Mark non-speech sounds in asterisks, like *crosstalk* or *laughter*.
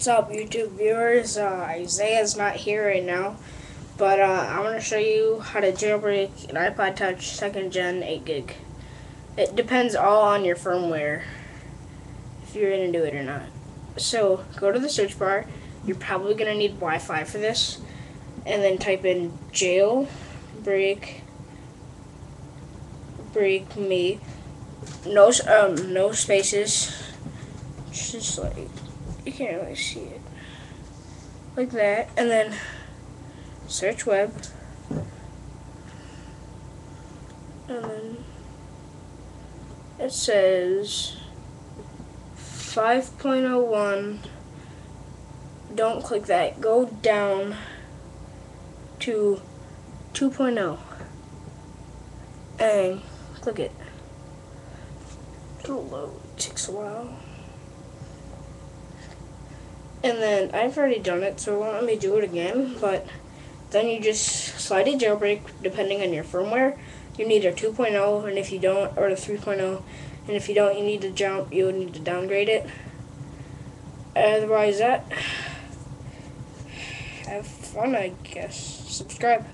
What's up, YouTube viewers? Uh, Izayah's not here right now, but uh, I want to show you how to jailbreak an iPod Touch 2nd Gen 8 gig. It depends all on your firmware, if you're going to do it or not. So, go to the search bar. You're probably going to need Wi-Fi for this. And then type in jailbreak break me. No, um, no spaces. Just like you can't really see it. Like that and then search web. And then it says 5.01 don't click that. Go down to 2.0 and click it. It'll load it takes a while and then I've already done it, so it won't let me do it again, but then you just slide a jailbreak depending on your firmware. You need a 2.0, and if you don't, or a 3.0, and if you don't, you need to jump, you would need to downgrade it. Otherwise, that, *sighs* have fun, I guess. Subscribe.